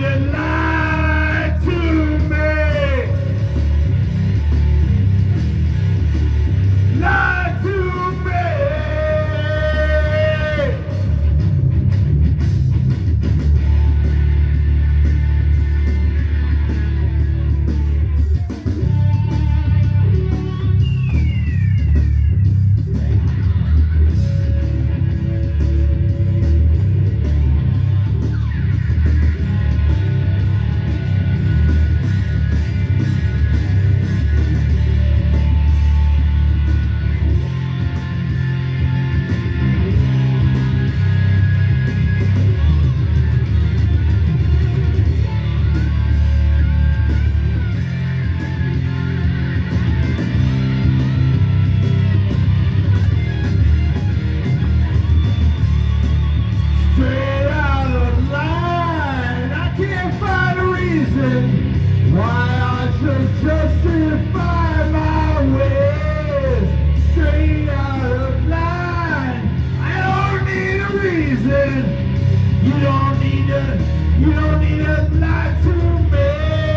Yeah. Reason. You don't need to, you don't need to lie to me.